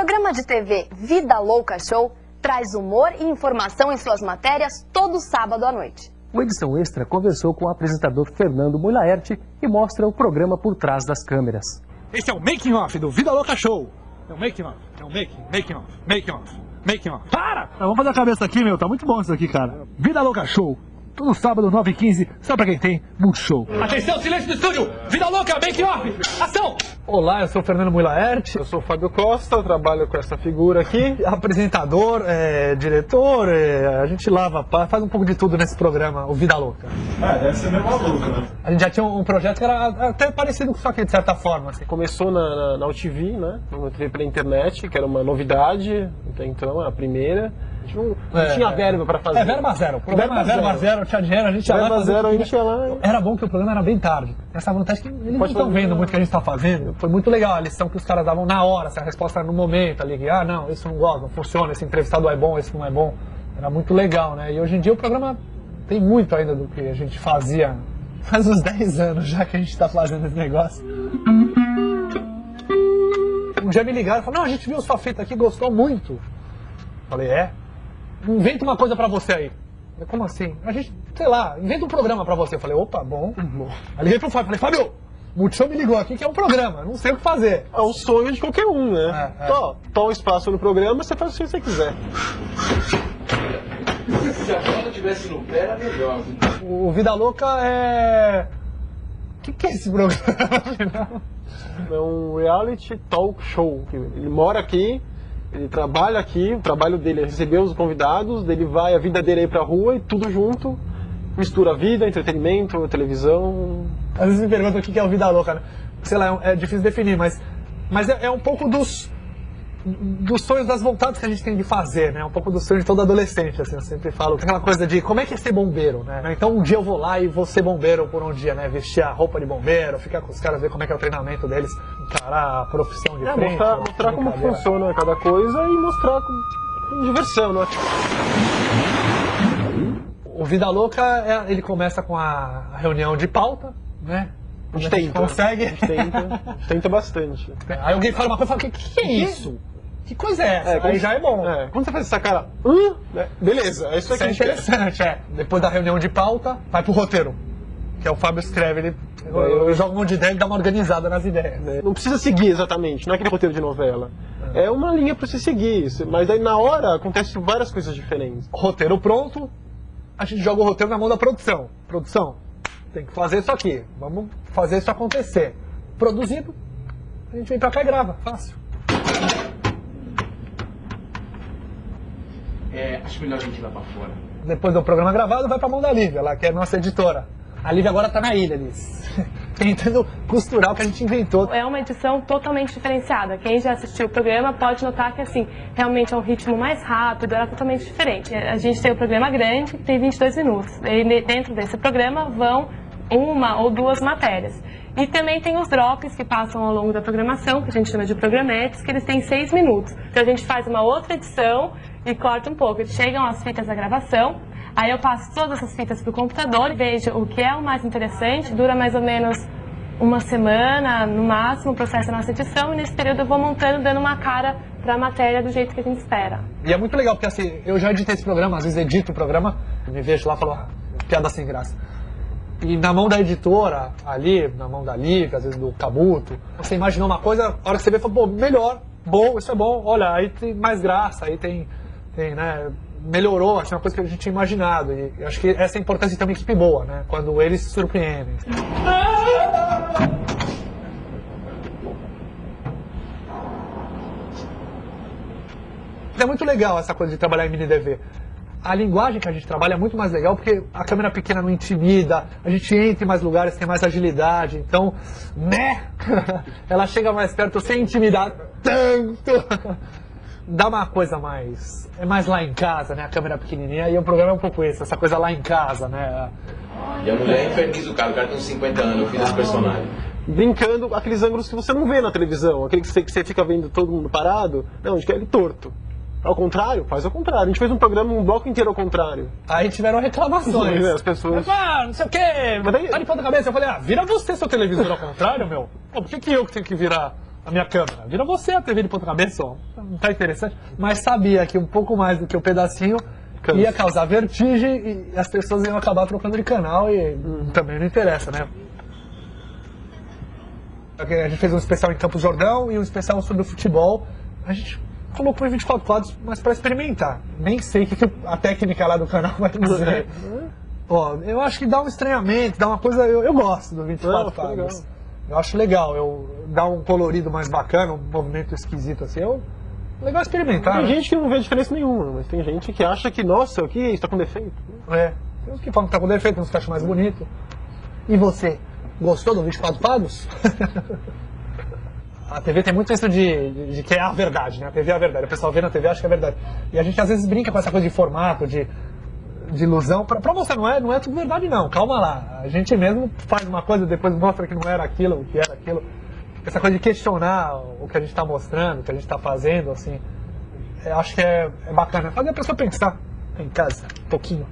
programa de TV Vida Louca Show traz humor e informação em suas matérias todo sábado à noite. O Edição Extra conversou com o apresentador Fernando Mulaerte e mostra o programa por trás das câmeras. Esse é o making off do Vida Louca Show. É o making off, é o making, making off, making off, making off. Para! Tá, vamos fazer a cabeça aqui, meu. Tá muito bom isso aqui, cara. Vida Louca Show. Todo sábado, 9h15, só pra quem tem Multishow. Atenção, silêncio do estúdio! Vida Louca, making off! Ação! Olá, eu sou o Fernando Mulaerte. Eu sou o Fábio Costa, eu trabalho com essa figura aqui. Apresentador, é, diretor, é, a gente lava, faz um pouco de tudo nesse programa, o Vida Louca. É, deve ser meio maluco, né? A gente já tinha um projeto que era até parecido com isso aqui, de certa forma. Assim. Começou na, na, na UTV, né? TV pela internet, que era uma novidade, até então, a primeira gente não, não é, tinha verba para fazer. É, verba zero. O problema verba, verba zero. zero, tinha dinheiro, a gente ia verba lá. zero, a gente ia lá. Era bom que o programa era bem tarde. Essa vantagem que eles Pode não estão vendo muito o que a gente está fazendo. Foi muito legal a lição que os caras davam na hora, se a resposta era no momento ali. Ah, não, isso não gosta, não funciona, esse entrevistado é bom, esse não é bom. Era muito legal, né? E hoje em dia o programa tem muito ainda do que a gente fazia. Faz uns 10 anos já que a gente está fazendo esse negócio. Um dia me ligaram e falaram, não, a gente viu sua fita aqui, gostou muito. Falei, é? Inventa uma coisa pra você aí. Falei, como assim? A gente, sei lá, inventa um programa pra você. Eu falei, opa, bom. bom. Aí liguei pro Fábio, falei, Fábio, o Multishow me ligou aqui que é um programa, não sei o que fazer. É o sonho de qualquer um, né? É, é. Tó, tó um espaço no programa, você faz o que você quiser. Se a bola tivesse no pé, era melhor. O Vida Louca é. O que, que é esse programa? é um reality talk show. Ele mora aqui, ele trabalha aqui, o trabalho dele é receber os convidados, ele vai a vida dele aí pra rua e tudo junto. Mistura vida, entretenimento, televisão. Às vezes me perguntam o que é o Vida Louca, né? Sei lá, é difícil definir, mas, mas é, é um pouco dos, dos sonhos, das vontades que a gente tem de fazer, né? Um pouco do sonho de todo adolescente, assim, eu sempre falo. Aquela coisa de como é que é ser bombeiro, né? Então um dia eu vou lá e vou ser bombeiro por um dia, né? Vestir a roupa de bombeiro, ficar com os caras, ver como é que é o treinamento deles, encarar a profissão de é, frente. Mostrar, mostrar como funciona cada coisa e mostrar com, diversão, né? O Vida Louca, é, ele começa com a reunião de pauta, né? A gente tenta. Consegue? A gente tenta, a gente tenta bastante. Aí alguém fala uma coisa e fala, o que, que é isso? Que coisa é essa? É, Aí já é bom. É, quando você faz essa cara, hum, né? beleza, é isso aqui. Isso é interessante, é. Depois da reunião de pauta, vai pro roteiro. Que é o Fábio escreve, ele eu, eu jogo um monte de ideia e dá uma organizada nas ideias. É, não precisa seguir exatamente, não é aquele roteiro de novela. É, é uma linha para você seguir, mas aí na hora acontecem várias coisas diferentes. Roteiro pronto, a gente joga o roteiro na mão da produção. Produção, tem que fazer isso aqui, vamos fazer isso acontecer. Produzido, a gente vem pra cá e grava, fácil. É, acho melhor a gente ir lá pra fora. Depois do programa gravado, vai pra mão da Lívia, lá, que é a nossa editora. A Lívia agora tá na ilha, Liz. Tentando costurar o que a gente inventou. É uma edição totalmente diferenciada. Quem já assistiu o programa pode notar que, assim, realmente é um ritmo mais rápido, era totalmente diferente. A gente tem o um programa grande, que tem 22 minutos. E dentro desse programa vão uma ou duas matérias. E também tem os drops que passam ao longo da programação, que a gente chama de programetes, que eles têm seis minutos. Então a gente faz uma outra edição e corta um pouco. Chegam as fitas da gravação, aí eu passo todas essas fitas para o computador, vejo o que é o mais interessante, dura mais ou menos uma semana, no máximo, o processo da nossa edição, e nesse período eu vou montando, dando uma cara para a matéria do jeito que a gente espera. E é muito legal, porque assim, eu já editei esse programa, às vezes edito o programa, me vejo lá e falo, ah, piada sem graça. E na mão da editora, ali, na mão da Liga, às vezes do Cabuto, você imaginou uma coisa, a hora que você vê, fala, pô, melhor, bom, isso é bom, olha, aí tem mais graça, aí tem, tem né, melhorou, é uma coisa que a gente tinha imaginado. E acho que essa é a importância de ter uma equipe boa, né, quando eles se surpreendem. É muito legal essa coisa de trabalhar em mini DV a linguagem que a gente trabalha é muito mais legal porque a câmera pequena não intimida, a gente entra em mais lugares, tem mais agilidade, então, né? Ela chega mais perto sem intimidar tanto. Dá uma coisa mais. É mais lá em casa, né? A câmera pequenininha e o programa é um pouco isso, essa coisa lá em casa, né? E a mulher inferniza o cara, o cara tem uns 50 anos, eu fiz esse personagem brincando aqueles ângulos que você não vê na televisão, aquele que você, que você fica vendo todo mundo parado, não, a gente quer ele torto. Ao contrário? Faz ao contrário. A gente fez um programa, um bloco inteiro ao contrário. Aí tiveram reclamações. As pessoas. Ah, não sei o quê. Mas daí... Tá de ponta cabeça. Eu falei, ah, vira você seu televisor ao contrário, meu. Pô, por que, que eu que tenho que virar a minha câmera. Vira você a TV de ponta cabeça, ó. Não tá interessante. Mas sabia que um pouco mais do que o pedacinho Cansa. ia causar vertigem e as pessoas iam acabar trocando de canal e também não interessa, né? A gente fez um especial em Campos Jordão e um especial sobre o futebol. A gente colocou em 24 quadros, mas para experimentar. Nem sei o que que a técnica lá do canal vai dizer. Ó, eu acho que dá um estranhamento, dá uma coisa. Eu, eu gosto do 24 Não, ficou quadros. Eu acho legal, eu dá um colorido mais bacana, um movimento esquisito assim. Eu, legal experimentar. Tem né? gente que não vê diferença nenhuma, mas tem gente que acha que, nossa, o que é isso? Tá com defeito. É. Tem uns que falam que tá com defeito, uns que acham mais bonito. E você? Gostou do 24 quadros? a TV tem muito isso de, de, de que é a verdade, né? A TV é a verdade. O pessoal vê na TV acha que é verdade. E a gente às vezes brinca com essa coisa de formato, de, de ilusão. Pra, pra mostrar, não é, não é tudo verdade, não. Calma lá. A gente mesmo faz uma coisa depois mostra que não era aquilo, o que era aquilo. Essa coisa de questionar o que a gente está mostrando, o que a gente está fazendo, assim. Acho que é, é bacana. Fazer a pessoa pensar em casa, um pouquinho.